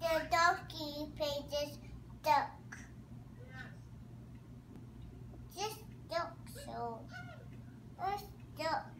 The donkey pages duck. Just duck so. Just duck.